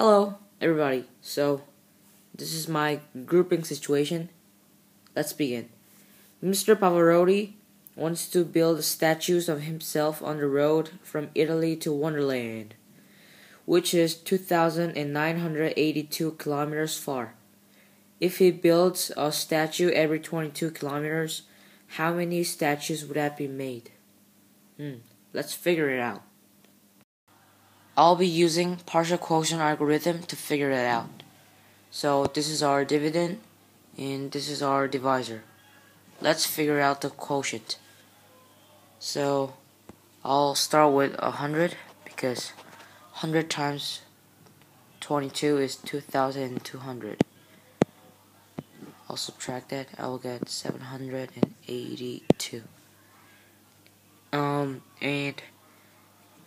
Hello, everybody. So, this is my grouping situation. Let's begin. Mr. Pavarotti wants to build statues of himself on the road from Italy to Wonderland, which is 2,982 kilometers far. If he builds a statue every 22 kilometers, how many statues would that be made? Hmm, let's figure it out. I'll be using partial quotient algorithm to figure it out. So this is our dividend and this is our divisor. Let's figure out the quotient. So I'll start with 100 because 100 times 22 is 2200. I'll subtract that. I will get 782. Um and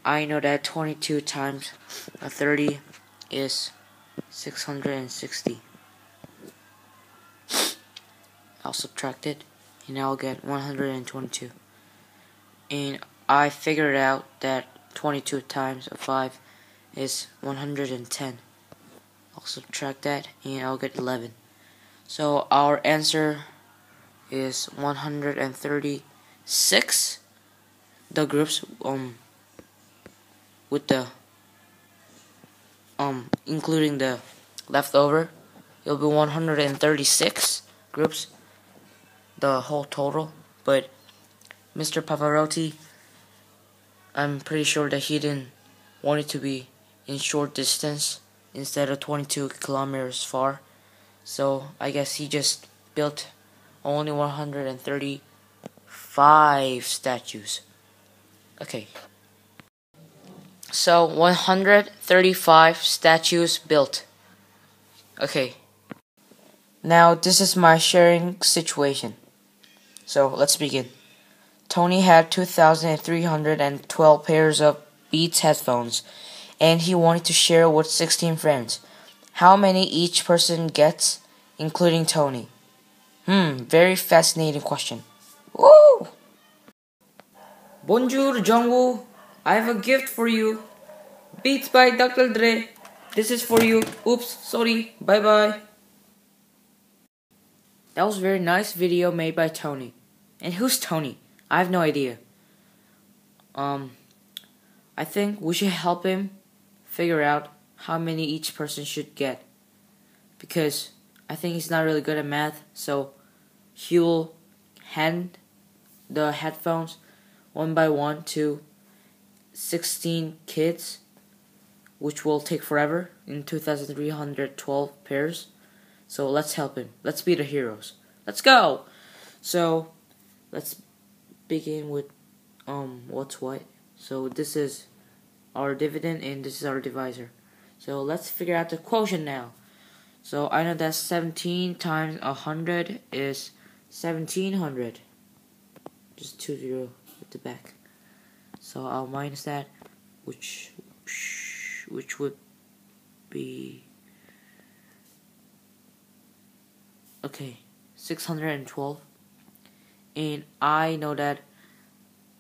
I know that 22 times 30 is 660. I'll subtract it and I'll get 122. And I figured out that 22 times 5 is 110. I'll subtract that and I'll get 11. So our answer is 136. The groups um with the um including the leftover it'll be 136 groups the whole total. But Mr. Pavarotti I'm pretty sure that he didn't want it to be in short distance instead of 22 kilometers far. So I guess he just built only 135 statues. Okay so 135 statues built. Okay. Now this is my sharing situation. So let's begin. Tony had 2,312 pairs of Beats headphones and he wanted to share with 16 friends. How many each person gets, including Tony? Hmm, very fascinating question. Woo! Bonjour, Jungwoo. I have a gift for you. Beats by Dr. Dre. This is for you. Oops, sorry. Bye bye. That was a very nice video made by Tony. And who's Tony? I have no idea. Um, I think we should help him figure out how many each person should get. Because I think he's not really good at math, so he'll hand the headphones one by one to 16 kids, which will take forever in 2,312 pairs. So let's help him. Let's be the heroes. Let's go! So let's begin with um what's what. So this is our dividend and this is our divisor. So let's figure out the quotient now. So I know that 17 times 100 is 1700. Just 2 0 at the back. So I'll minus that, which which would be okay, 612. And I know that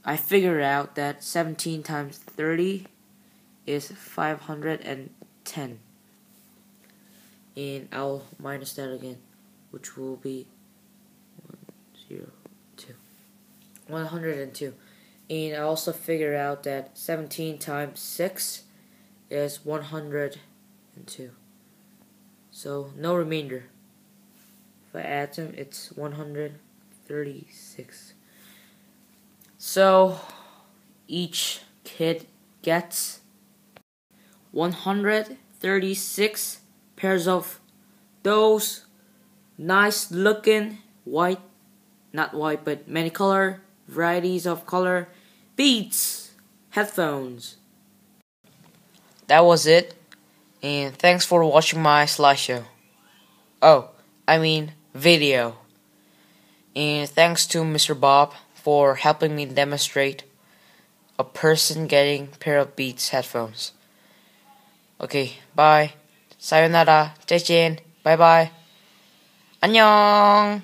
I figured out that 17 times 30 is 510. And I'll minus that again, which will be 1, 0, 2. 102. And I also figured out that 17 times 6 is 102. So no remainder. If I add them, it's 136. So each kid gets 136 pairs of those nice looking white, not white, but many color varieties of color, Beats headphones that was it, and thanks for watching my slideshow. Oh, I mean video. And thanks to Mr. Bob for helping me demonstrate a person getting pair of Beats headphones. Okay, bye. Sayonara. Jejin. Bye bye. 안녕.